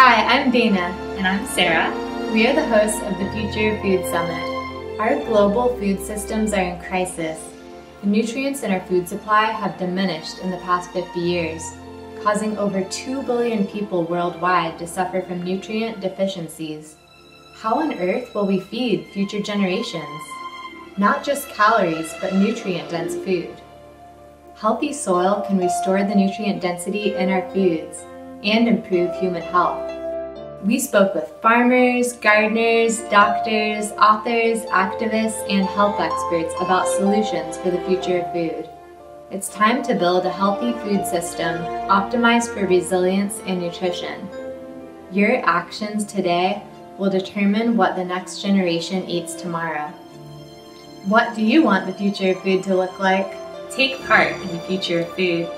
Hi, I'm Dana. And I'm Sarah. We are the hosts of the Future Food Summit. Our global food systems are in crisis. The nutrients in our food supply have diminished in the past 50 years, causing over 2 billion people worldwide to suffer from nutrient deficiencies. How on earth will we feed future generations? Not just calories, but nutrient-dense food. Healthy soil can restore the nutrient density in our foods and improve human health. We spoke with farmers, gardeners, doctors, authors, activists, and health experts about solutions for the future of food. It's time to build a healthy food system optimized for resilience and nutrition. Your actions today will determine what the next generation eats tomorrow. What do you want the future of food to look like? Take part in the future of food.